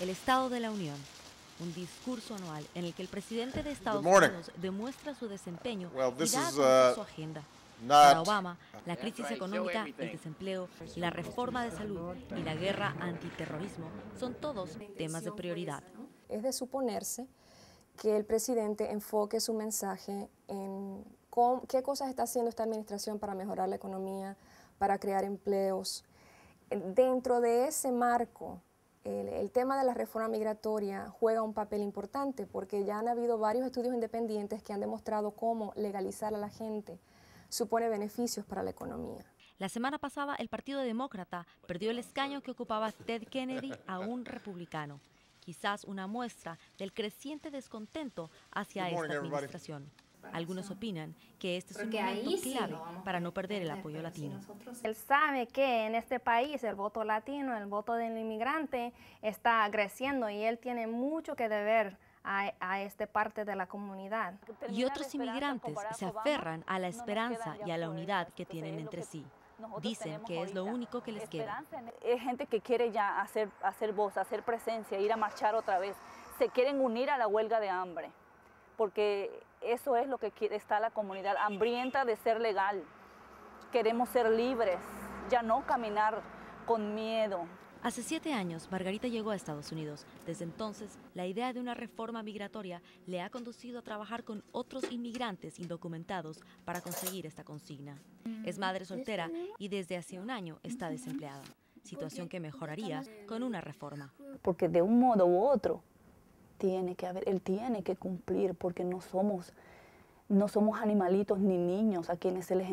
el Estado de la Unión, un discurso anual en el que el presidente de Estados Unidos demuestra su desempeño y da a uh, su agenda. Para Obama, la crisis económica, el desempleo, la reforma de salud y la guerra antiterrorismo son todos temas de prioridad. Es de suponerse que el presidente enfoque su mensaje en qué cosas está haciendo esta administración para mejorar la economía, para crear empleos. Dentro de ese marco, el, tema de la reforma migratoria juega un papel importante porque ya han habido varios estudios independientes que han demostrado cómo legalizar a la gente supone beneficios para la economía. La semana pasada el Partido Demócrata perdió el escaño que ocupaba Ted Kennedy a un republicano, quizás una muestra del creciente descontento hacia esta administración. Algunos opinan que este es un momento clave para no perder el apoyo latino. Él sabe que en este país el voto latino, el voto del inmigrante está creciendo y él tiene mucho que deber a, a esta parte de la comunidad. Y otros inmigrantes se aferran a la esperanza y a la unidad que tienen entre sí. Dicen que es lo único que les queda. Es gente que quiere ya hacer, hacer voz, hacer presencia, ir a marchar otra vez. Se quieren unir a la huelga de hambre porque eso es lo que está la comunidad, hambrienta de ser legal. Queremos ser libres, ya no caminar con miedo. Hace siete años, Margarita llegó a Estados Unidos. Desde entonces, la idea de una reforma migratoria le ha conducido a trabajar con otros inmigrantes indocumentados para conseguir esta consigna. Es madre soltera y desde hace un año está desempleada, situación que mejoraría con una reforma. Porque de un modo u otro, tiene que haber, él tiene que cumplir porque no somos, no somos animalitos ni niños a quienes se, les,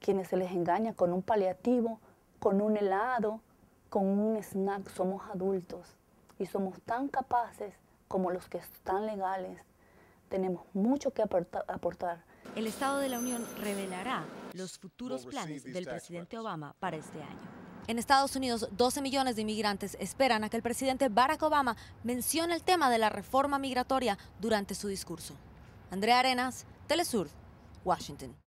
quienes se les engaña con un paliativo, con un helado, con un snack. Somos adultos y somos tan capaces como los que están legales. Tenemos mucho que aportar. El Estado de la Unión revelará los futuros planes del presidente Obama para este año. En Estados Unidos, 12 millones de inmigrantes esperan a que el presidente Barack Obama mencione el tema de la reforma migratoria durante su discurso. Andrea Arenas, Telesur, Washington.